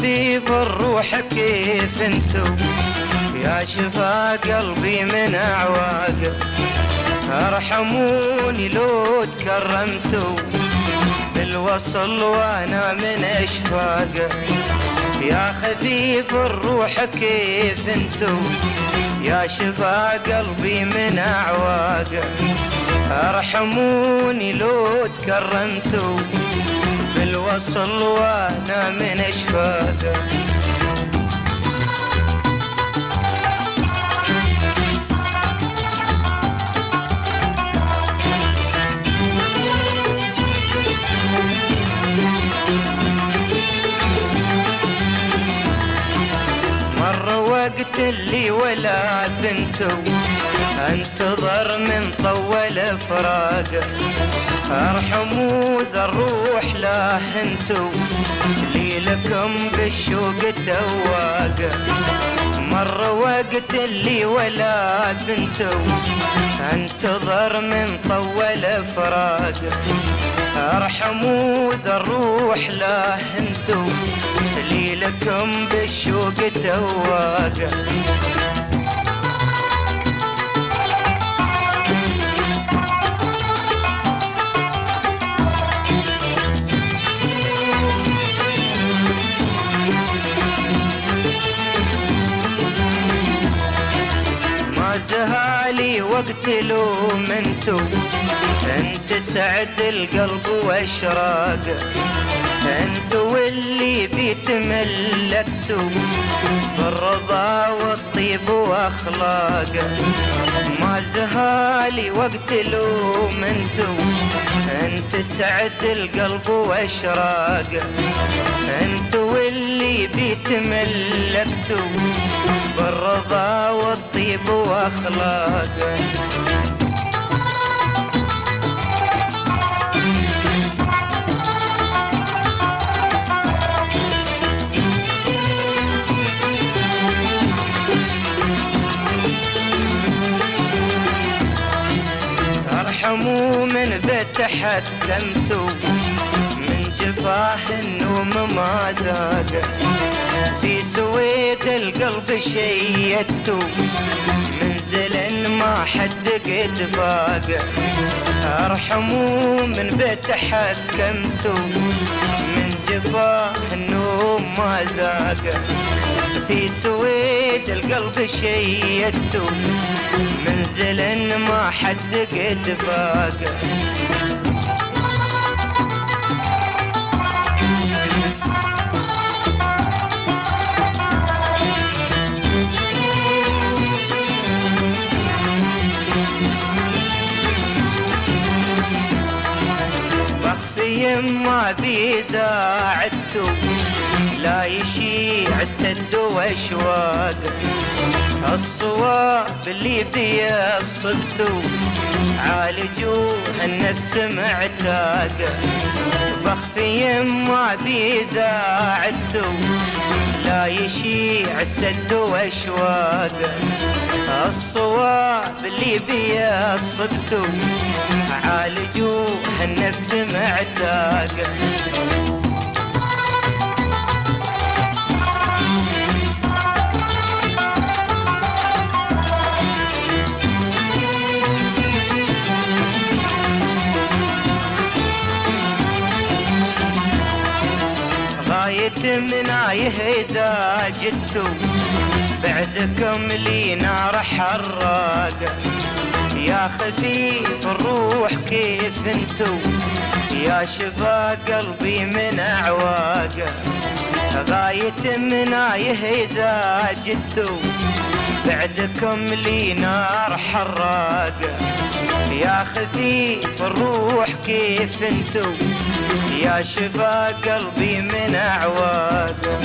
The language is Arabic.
خفيف الروح كيف انتو؟ يا شفا قلبي من اعواقه أرحموني لو تكرمتوا بالوصل وأنا من اشفاقه يا خفيف الروح كيف انتو؟ يا شفا قلبي من اعواقه أرحموني لو تكرمتوا بالوصل وأنا من اشفاقه وقت اللي ولا بنتو انتظر من طول فراقه ارحموا ذا الروح لا انتو لي لكم بالشوق تواقه مر وقت اللي ولا بنتو انتظر من طول فراقه ارحموا الروح لا انتو لي لكم بالشوق تواقه زهالي وقت لوم انتو أنت سعد القلب وأشراق. انتو اللي بيتملكتو بالرضا والطيب وأخلاق. ما زهالي وقت لوم انتو أنت سعد القلب وأشراق. انتو اللي بيتملكتو بالرضا والطيب واخلاق أرحموا من بيت حتمتوا من جفاه النوم ما ذاق. في سويد القلب شيدتوا من زلن ما حد قد فاق ارحموا من بيت حكمتوا من جفاه النوم ما ذاق في سويد القلب شيدتوا من زلن ما حد قد فاق بخفي ما بيداعتو لا يشيع السد واشواق. الصواب اللي بيصبتو عالجوا النفس معتاقة. بخفي ما بيداعتو لا يشيع السد وأشواقه. الصواب اللي بيصبتو عالجوا النفس معتاقة. غاية من عايه إذا جدتوا بعدكم لي نار حراقة يا خفيف الروح كيف انتو يا شفا قلبي من أعواقه غاية من عايه إذا جدتوا بعدكم لي نار حراقة يا خفيف الروح كيف انتو؟ يا شفا قلبي من أعواقه